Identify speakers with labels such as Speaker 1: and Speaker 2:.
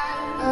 Speaker 1: Bye.